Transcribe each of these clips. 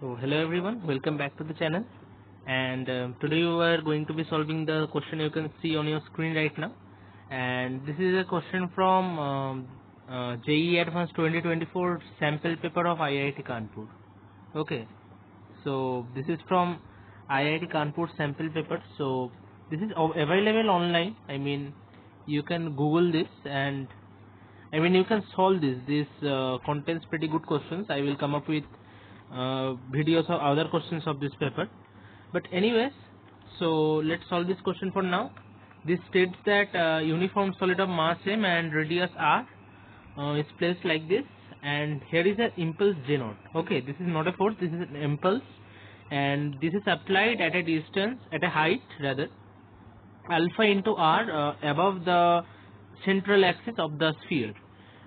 So hello everyone, welcome back to the channel and uh, today we are going to be solving the question you can see on your screen right now and this is a question from um, uh, JEE Advanced 2024 sample paper of IIT Kanpur. Okay, so this is from IIT Kanpur sample paper. So this is available online. I mean, you can Google this and I mean you can solve this. This uh, contains pretty good questions. I will come up with uh, videos of other questions of this paper. But anyways, so let's solve this question for now. This states that uh, uniform solid of mass m and radius r uh, is placed like this and here is an impulse J naught. Okay, this is not a force, this is an impulse and this is applied at a distance, at a height rather, alpha into r uh, above the central axis of the sphere.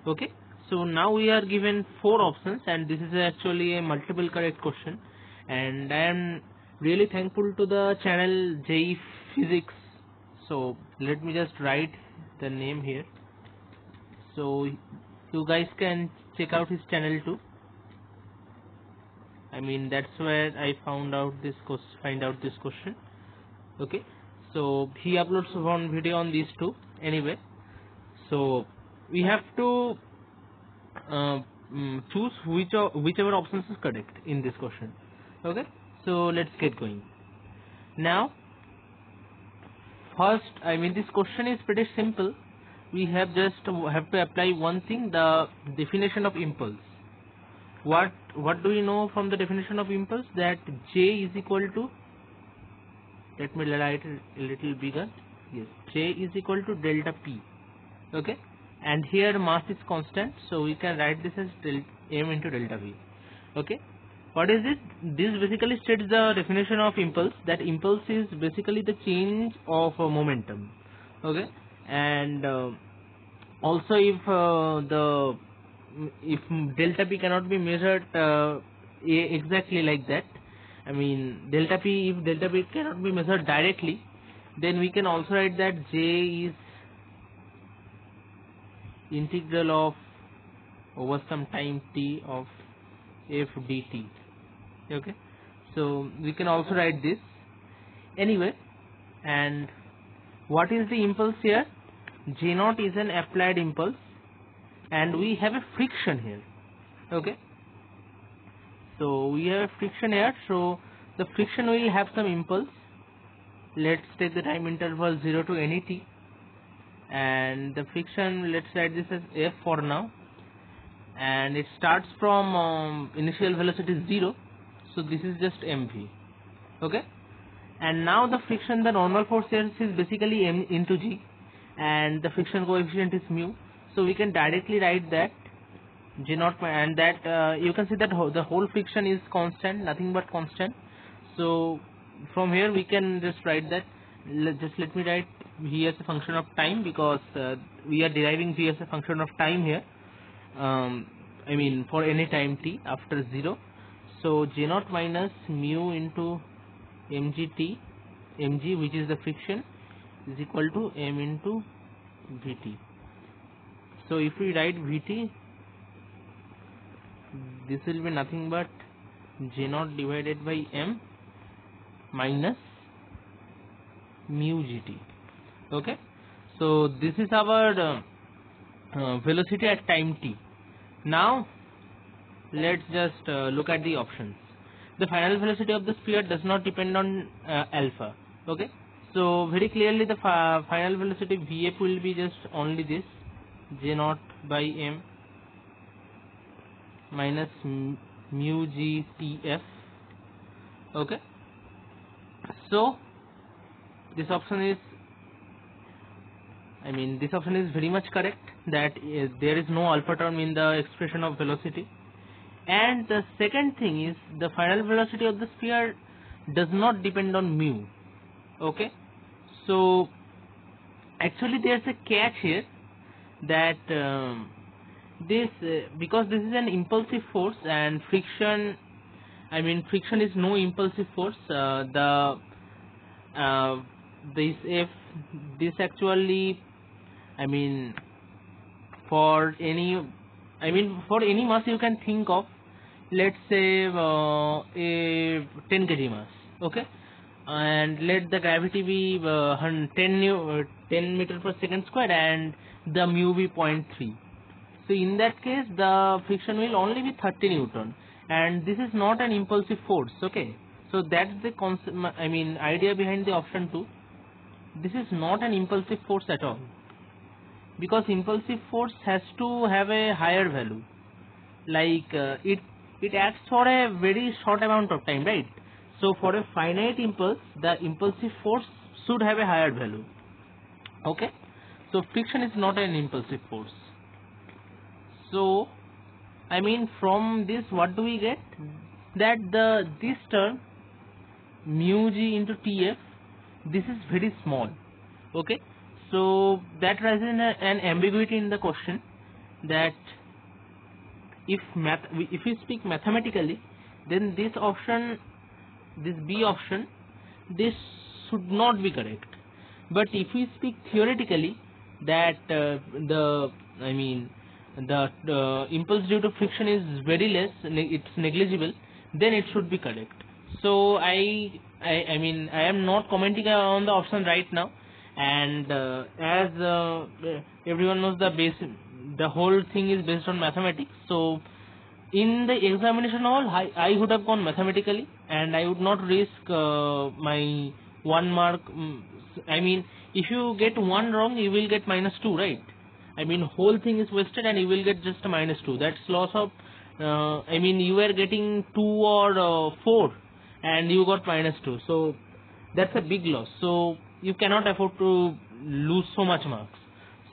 Okay, so now we are given four options and this is actually a multiple correct question and I am really thankful to the channel JEE Physics. So let me just write the name here. So you guys can check out his channel too. I mean that's where I found out this find out this question. Okay, so he uploads one video on these two. Anyway, so we have to Uh, mm, choose which whichever options is correct in this question. Okay, so let's get going. Now, first, I mean this question is pretty simple. We have just uh, have to apply one thing: the definition of impulse. What what do we know from the definition of impulse? That J is equal to let me write it a little bigger. Yes, J is equal to delta P. Okay, and here mass is constant, so we can write this as m into delta V. Okay, what is this? This basically states the definition of impulse. That impulse is basically the change of uh, momentum. Okay, and uh, also if uh, the if delta p cannot be measured uh, exactly like that, I mean delta p if delta p cannot be measured directly, then we can also write that j is integral of over some time t of f dt. Okay? So we can also write this. Anyway and what is the impulse here? J naught is an applied impulse and we have a friction here. Okay? So we have friction here. So the friction will have some impulse. Let's take the time interval 0 to any t and the friction let's write this as f for now. And it starts from um, initial velocity 0 so this is just mv okay? And now the friction the normal force here is basically m into g. And the friction coefficient is mu. So we can directly write that g naught and that uh, you can see that the whole friction is constant nothing but constant. So from here we can just write that. Just let me write v as a function of time because uh, we are deriving v as a function of time here um, I mean for any time t after 0 so J naught minus mu into mgt mg which is the friction is equal to m into vt. So if we write vt this will be nothing but J naught divided by m minus mu gt. Okay. So this is our uh, uh, velocity at time t. Now let's just uh, look at the options. The final velocity of the sphere does not depend on uh, alpha. Okay? So very clearly the final velocity vf will be just only this j naught by m minus mu g tf okay? So this option is I mean this option is very much correct that uh, there is no alpha term in the expression of velocity. And the second thing is the final velocity of the sphere does not depend on mu. Okay? So actually there's a catch here that um, this uh, because this is an impulsive force and friction I mean friction is no impulsive force uh, the uh, this if this actually I mean for any I mean for any mass you can think of let's say uh, a 10 kg mass okay? And let the gravity be uh, 10 new uh, 10 meter per second square and the mu be 0.3 so in that case the friction will only be 30 newton. And this is not an impulsive force okay? So that's the concept i mean idea behind the option 2 this is not an impulsive force at all because impulsive force has to have a higher value. Like uh, it it acts for a very short amount of time right? So for a finite impulse the impulsive force should have a higher value. Okay? So friction is not an impulsive force. So i mean from this what do we get? That the this term mu g into tf this is very small. Okay so that raises an, an ambiguity in the question that if math if we speak mathematically then this option this b option this should not be correct. But if we speak theoretically that uh, the i mean the, the impulse due to friction is very less it's negligible then it should be correct. So i I, I mean I am not commenting on the option right now and uh, as uh, everyone knows the base the whole thing is based on mathematics. So in the examination hall I, I would have gone mathematically and I would not risk uh, my one mark mm, I mean if you get one wrong you will get minus two right? I mean whole thing is wasted and you will get just a minus two. That's loss of uh, I mean you were getting two or uh, four and you got minus 2 so that's a big loss. So you cannot afford to lose so much marks.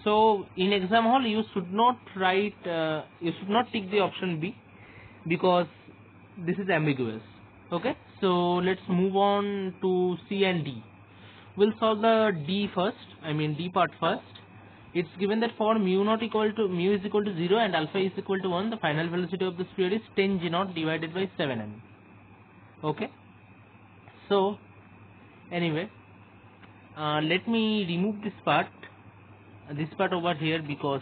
So in exam hall you should not write uh, you should not take the option b because this is ambiguous. Okay? So let's move on to c and d. We'll solve the d first i mean d part first. It's given that for mu not equal to mu is equal to 0 and alpha is equal to 1 the final velocity of the sphere is 10 g naught divided by 7m okay? So anyway uh, let me remove this part this part over here because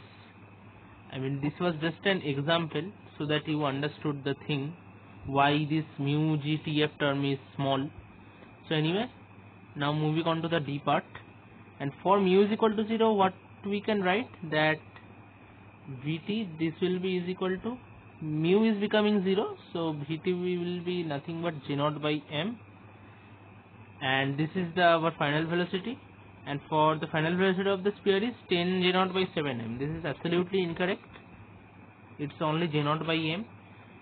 I mean this was just an example so that you understood the thing why this mu gtf term is small. So anyway now moving on to the d part. And for mu is equal to 0 what we can write? That vt this will be is equal to mu is becoming 0 so vt will be nothing but g naught by m and this is the our final velocity. And for the final velocity of the sphere is 10 g naught by 7 m. This is absolutely incorrect. It's only g naught by m.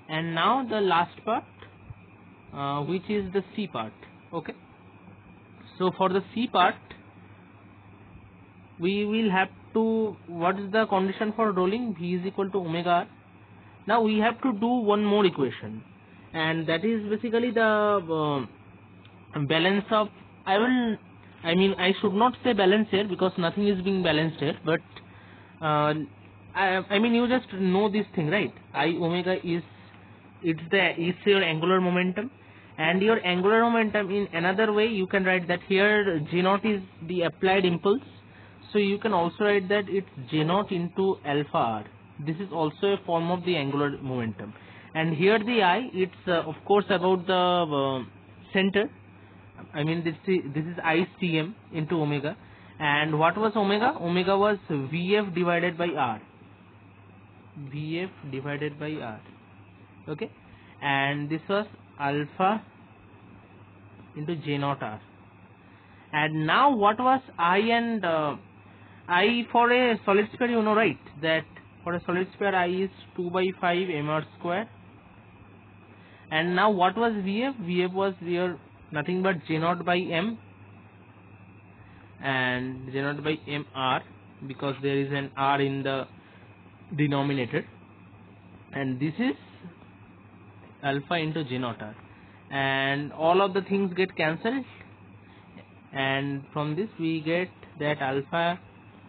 And now the last part uh, which is the c part. Okay? So for the c part we will have to what is the condition for rolling? V is equal to omega r. Now we have to do one more equation. And that is basically the uh, balance of I will I mean I should not say balance here because nothing is being balanced here but uh, I, I mean you just know this thing right? I omega is it's the is your angular momentum and your angular momentum in another way you can write that here g naught is the applied impulse. So you can also write that it's g naught into alpha r. This is also a form of the angular momentum. And here the i it's uh, of course about the uh, center I mean this is, this is ICM into omega and what was omega? Omega was VF divided by R. VF divided by R. Okay and this was alpha into J naught R. And now what was I and uh, I for a solid sphere you know right that for a solid sphere I is 2 by 5 mr square and now what was VF? VF was your nothing but J naught by M and J naught by M R because there is an R in the denominator. And this is alpha into J naught R. And all of the things get cancelled. And from this we get that alpha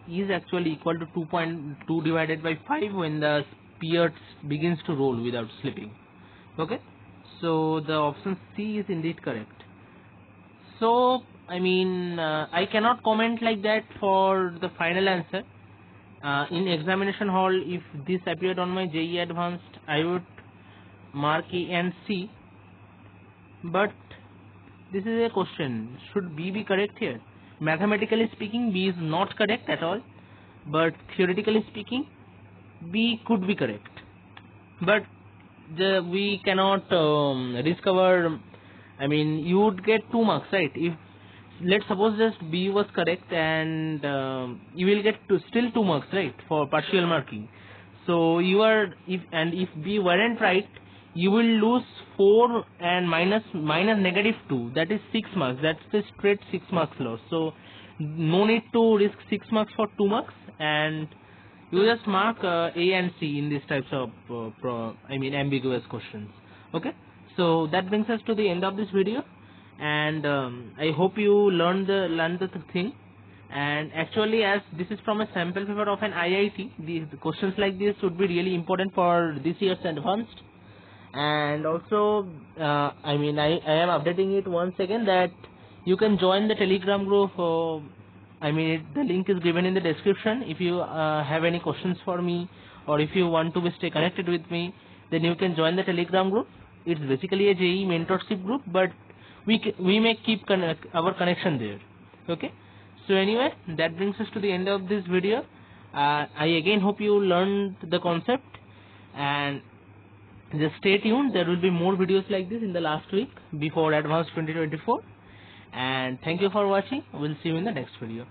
is actually equal to 2.2 divided by 5 when the sphere begins to roll without slipping. Okay? So the option C is indeed correct so I mean uh, I cannot comment like that for the final answer. Uh, in examination hall if this appeared on my JEE advanced I would mark A and C. But this is a question. Should B be correct here? Mathematically speaking B is not correct at all. But theoretically speaking B could be correct. But the, we cannot um, discover I mean you would get 2 marks right? If let's suppose just B was correct and um, you will get to still 2 marks right for partial marking. So you are if and if B weren't right you will lose 4 and minus minus negative 2 that is 6 marks. That's the straight 6 marks loss. So no need to risk 6 marks for 2 marks and you just mark uh, A and C in these types of uh, pro, I mean ambiguous questions. Okay so that brings us to the end of this video. And um, I hope you learned the the thing. And actually as this is from a sample paper of an IIT these the questions like this would be really important for this year's advanced. And also uh, I mean I, I am updating it once again that you can join the telegram group. Uh, I mean the link is given in the description. If you uh, have any questions for me or if you want to stay connected with me then you can join the telegram group it's basically a JEE mentorship group but we we may keep connect, our connection there okay? So anyway that brings us to the end of this video. Uh, I again hope you learned the concept and just stay tuned. There will be more videos like this in the last week before advanced 2024 and thank you for watching. We'll see you in the next video